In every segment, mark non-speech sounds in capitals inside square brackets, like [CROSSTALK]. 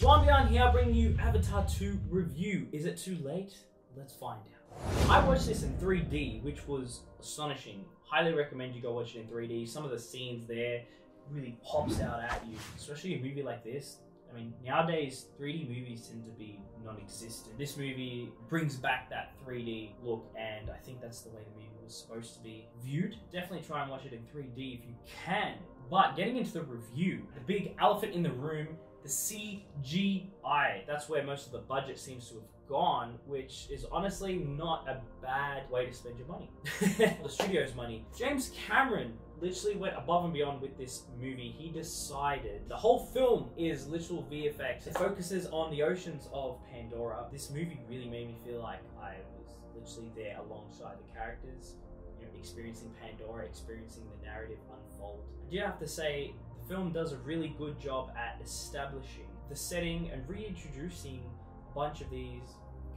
Duan Biyan here bringing you Avatar 2 review. Is it too late? Let's find out. I watched this in 3D, which was astonishing. Highly recommend you go watch it in 3D. Some of the scenes there really pops out at you, especially a movie like this. I mean, nowadays 3D movies tend to be non-existent. This movie brings back that 3D look, and I think that's the way the movie was supposed to be viewed. Definitely try and watch it in 3D if you can. But getting into the review, the big elephant in the room, the CGI. That's where most of the budget seems to have gone, which is honestly not a bad way to spend your money. [LAUGHS] the studio's money. James Cameron literally went above and beyond with this movie. He decided the whole film is literal VFX. It focuses on the oceans of Pandora. This movie really made me feel like I was literally there alongside the characters, you know, experiencing Pandora, experiencing the narrative unfold. I do have to say, film does a really good job at establishing the setting and reintroducing a bunch of these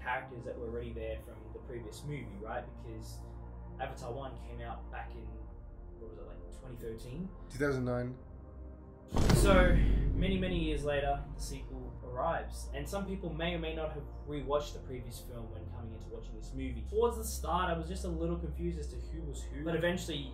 characters that were already there from the previous movie, right? Because Avatar 1 came out back in what was it like 2013 2009. so many many years later the sequel arrives and some people may or may not have rewatched the previous film when coming into watching this movie towards the start i was just a little confused as to who was who but eventually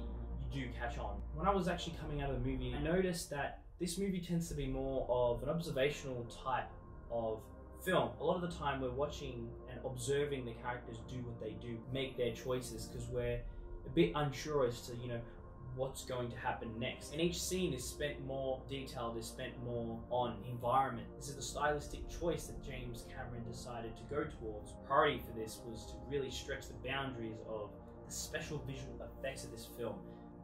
do catch on when i was actually coming out of the movie i noticed that this movie tends to be more of an observational type of film a lot of the time we're watching and observing the characters do what they do make their choices because we're a bit unsure as to you know what's going to happen next. And each scene is spent more detailed, is spent more on environment. This is the stylistic choice that James Cameron decided to go towards. Priority for this was to really stretch the boundaries of the special visual effects of this film.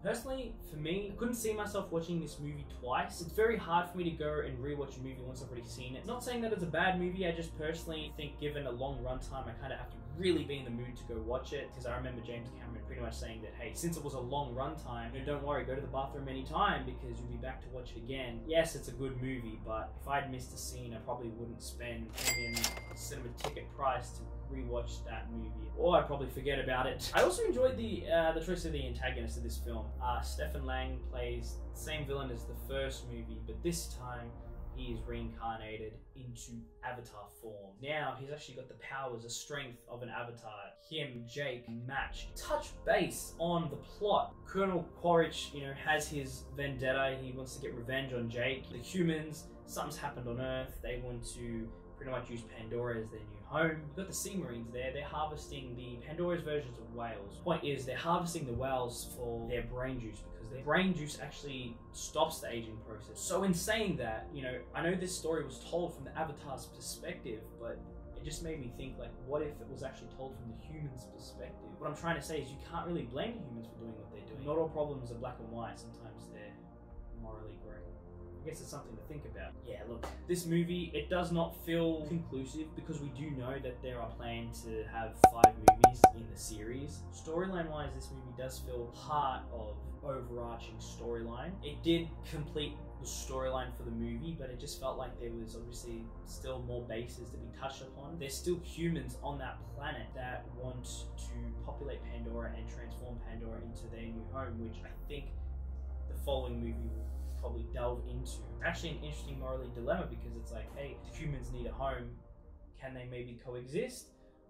Personally, for me, I couldn't see myself watching this movie twice. It's very hard for me to go and rewatch a movie once I've already seen it. Not saying that it's a bad movie, I just personally think given a long runtime, I kind of have to really be in the mood to go watch it because I remember James Cameron pretty much saying that, hey, since it was a long runtime, you know, don't worry, go to the bathroom anytime because you'll be back to watch it again. Yes, it's a good movie, but if I'd missed a scene, I probably wouldn't spend premium cinema ticket price to rewatch that movie, or I'd probably forget about it. I also enjoyed the uh, the choice of the antagonist of this film. Uh, Stephen Lang plays the same villain as the first movie, but this time he is reincarnated into avatar form. Now he's actually got the powers, the strength of an avatar. Him, Jake, match. Touch base on the plot. Colonel Quaritch, you know, has his vendetta. He wants to get revenge on Jake. The humans, something's happened on Earth. They want to pretty much use Pandora as their new home. You've got the Sea Marines there. They're harvesting the Pandora's versions of whales. Point is, they're harvesting the whales for their brain juice because their brain juice actually stops the aging process. So in saying that, you know, I know this story was told from the Avatar's perspective, but it just made me think like, what if it was actually told from the human's perspective? What I'm trying to say is you can't really blame humans for doing what they're doing. Not all problems are black and white. Sometimes they're morally grey. I guess it's something to think about. Yeah, look, this movie, it does not feel conclusive because we do know that there are plans to have five movies in the series. Storyline wise, this movie does feel part of overarching storyline. It did complete the storyline for the movie, but it just felt like there was obviously still more bases to be touched upon. There's still humans on that planet that want to populate Pandora and transform Pandora into their new home, which I think the following movie will probably delve into. Actually, an interesting morally dilemma because it's like, hey, humans need a home. Can they maybe coexist?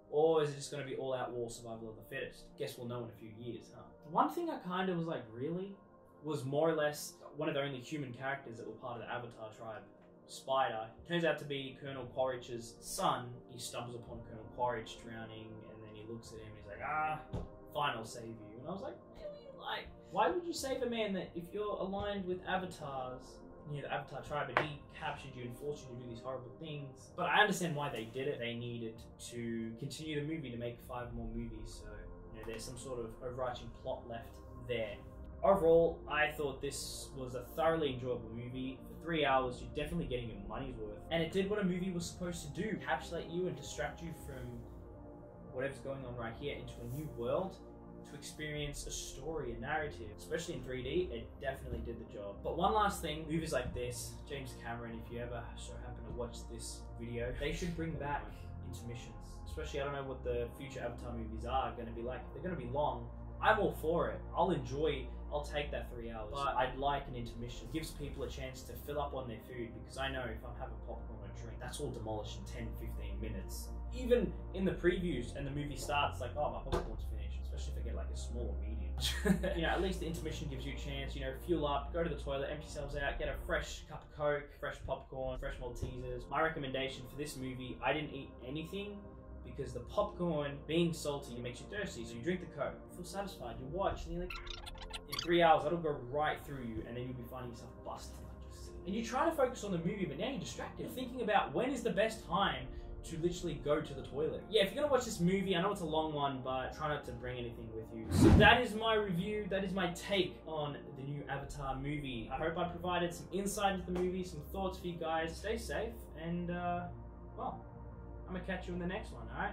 Or is it just going to be all out war survival of the fittest? Guess we'll know in a few years, huh? One thing I kind of was like, really? Was more or less one of the only human characters that were part of the Avatar tribe, Spider. Turns out to be Colonel Quaritch's son. He stumbles upon Colonel Quaritch drowning and then he looks at him and he's like, ah, fine, I'll save you. And I was like, why would you save a man that if you're aligned with avatars, you know, the Avatar tribe, and he captured you and forced you to do these horrible things? But I understand why they did it. They needed to continue the movie to make five more movies, so you know, there's some sort of overarching plot left there. Overall, I thought this was a thoroughly enjoyable movie. For three hours, you're definitely getting your money's worth. And it did what a movie was supposed to do encapsulate you and distract you from whatever's going on right here into a new world to experience a story, a narrative, especially in 3D, it definitely did the job. But one last thing, movies like this, James Cameron, if you ever so happen to watch this video, they should bring back intermissions. Especially, I don't know what the future Avatar movies are going to be like. They're going to be long, I'm all for it. I'll enjoy. I'll take that three hours. But I'd like an intermission. It Gives people a chance to fill up on their food because I know if I'm having popcorn or drink, that's all demolished in 10, 15 minutes. Even in the previews and the movie starts, like, oh, my popcorn's finished. Especially if I get like a small or medium. [LAUGHS] you know, at least the intermission gives you a chance. You know, fuel up, go to the toilet, empty yourselves out, get a fresh cup of Coke, fresh popcorn, fresh Maltesers. My recommendation for this movie, I didn't eat anything because the popcorn being salty makes you thirsty. So you drink the Coke, you feel satisfied, you watch, and you're like, in three hours, that'll go right through you, and then you'll be finding yourself sitting. And you try to focus on the movie, but now you're distracted. You're thinking about when is the best time to literally go to the toilet. Yeah, if you're gonna watch this movie, I know it's a long one, but try not to bring anything with you. So that is my review. That is my take on the new Avatar movie. I hope I provided some insight into the movie, some thoughts for you guys. Stay safe, and uh, well, I'm gonna catch you in the next one. All